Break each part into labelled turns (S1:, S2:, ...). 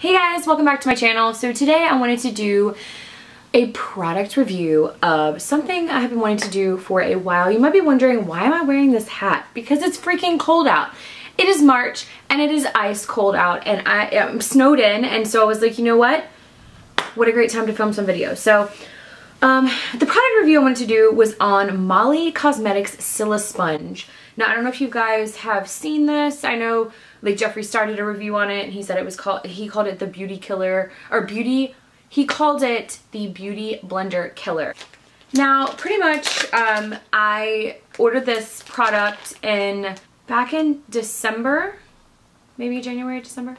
S1: Hey guys, welcome back to my channel. So today I wanted to do a product review of something I have been wanting to do for a while. You might be wondering, why am I wearing this hat? Because it's freaking cold out. It is March and it is ice cold out and I am snowed in and so I was like, you know what? What a great time to film some videos. So um, the product review I wanted to do was on Molly Cosmetics Silisponge. Now, I don't know if you guys have seen this. I know like Jeffree started a review on it and he said it was called, he called it the beauty killer or beauty, he called it the beauty blender killer. Now, pretty much, um, I ordered this product in, back in December, maybe January, December?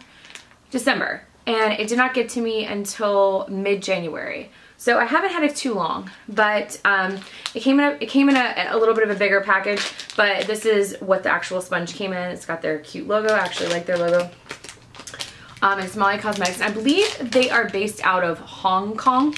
S1: December. And it did not get to me until mid-January. So I haven't had it too long, but um, it came in, a, it came in a, a, little bit of a bigger package, but this is what the actual sponge came in. It's got their cute logo. I actually like their logo. Um, it's Molly Cosmetics. I believe they are based out of Hong Kong.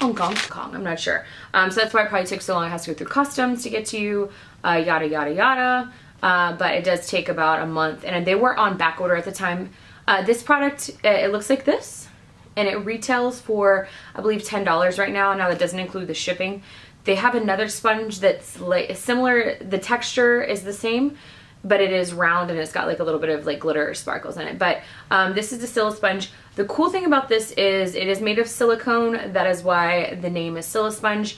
S1: Hong Kong, Kong, I'm not sure. Um, so that's why it probably took so long. It has to go through customs to get to you, uh, yada, yada, yada. Uh, but it does take about a month. And they were on back order at the time. Uh, this product, uh, it looks like this and it retails for I believe $10 right now. Now that doesn't include the shipping. They have another sponge that's like similar, the texture is the same, but it is round and it's got like a little bit of like glitter or sparkles in it. But um, this is the Silisponge. The cool thing about this is it is made of silicone. That is why the name is Silisponge.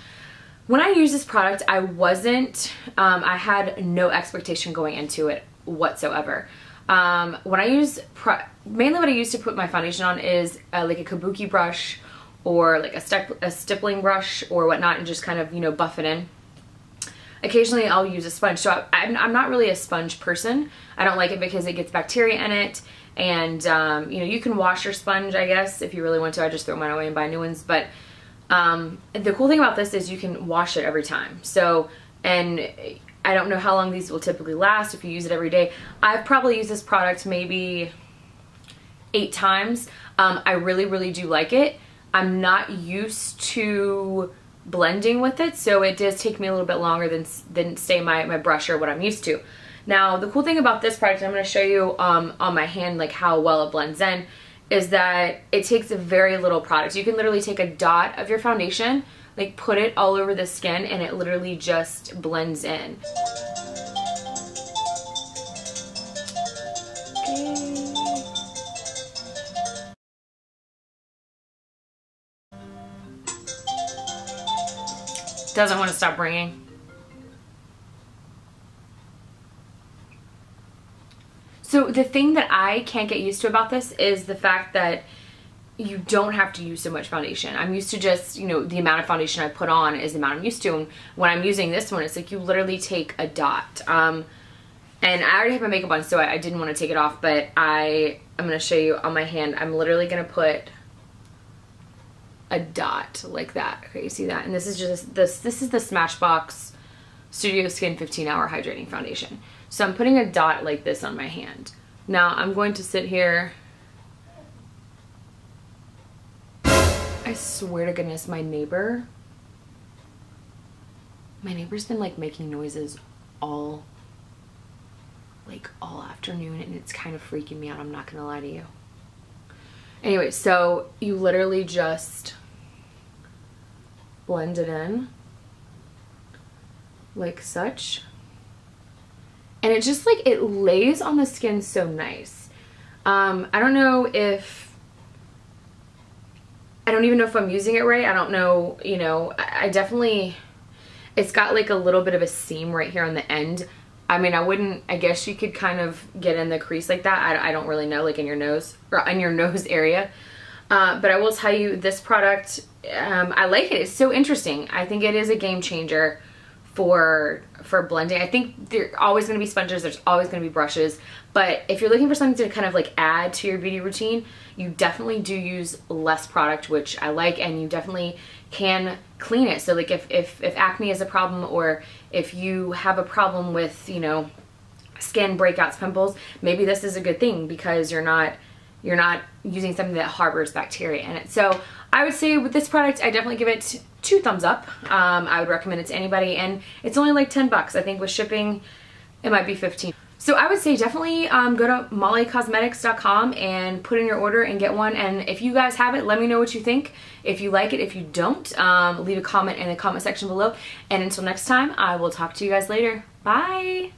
S1: When I used this product, I wasn't, um, I had no expectation going into it whatsoever. Um, when I use, mainly what I use to put my foundation on is uh, like a kabuki brush or like a, a stippling brush or whatnot and just kind of, you know, buff it in. Occasionally I'll use a sponge. So I, am I'm not really a sponge person. I don't like it because it gets bacteria in it and, um, you know, you can wash your sponge, I guess, if you really want to. I just throw mine away and buy new ones. But um, the cool thing about this is you can wash it every time. So, and I don't know how long these will typically last if you use it every day. I've probably used this product maybe eight times. Um, I really, really do like it. I'm not used to blending with it, so it does take me a little bit longer than, than say my, my brush or what I'm used to. Now, the cool thing about this product, I'm going to show you um, on my hand like how well it blends in, is that it takes a very little product. You can literally take a dot of your foundation like put it all over the skin and it literally just blends in. Doesn't want to stop ringing. So the thing that I can't get used to about this is the fact that you don't have to use so much foundation. I'm used to just, you know, the amount of foundation I put on is the amount I'm used to. And when I'm using this one, it's like you literally take a dot. Um, and I already have my makeup on, so I, I didn't want to take it off, but I, I'm going to show you on my hand. I'm literally going to put a dot like that. Okay, you see that? And this is just, this, this is the Smashbox Studio Skin 15 Hour Hydrating Foundation. So I'm putting a dot like this on my hand. Now I'm going to sit here I swear to goodness, my neighbor, my neighbor's been like making noises all, like all afternoon and it's kind of freaking me out. I'm not gonna lie to you. Anyway, so you literally just blend it in like such. And it just like, it lays on the skin so nice. Um, I don't know if I don't even know if I'm using it right. I don't know, you know, I, definitely, it's got like a little bit of a seam right here on the end. I mean, I wouldn't, I guess you could kind of get in the crease like that. I, I don't really know, like in your nose, or in your nose area. Uh, but I will tell you, this product, um, I like it. It's so interesting. I think it is a game changer for for blending. I think there are always going to be sponges, there's always going to be brushes, but if you're looking for something to kind of like add to your beauty routine, you definitely do use less product, which I like, and you definitely can clean it. So like if, if, if acne is a problem or if you have a problem with, you know, skin breakouts, pimples, maybe this is a good thing because you're not you're not using something that harbors bacteria in it. So I would say with this product, I definitely give it two thumbs up. Um, I would recommend it to anybody and it's only like 10 bucks. I think with shipping, it might be 15. So I would say definitely um, go to mollycosmetics.com and put in your order and get one. And if you guys have it, let me know what you think. If you like it, if you don't, um, leave a comment in the comment section below. And until next time, I will talk to you guys later. Bye!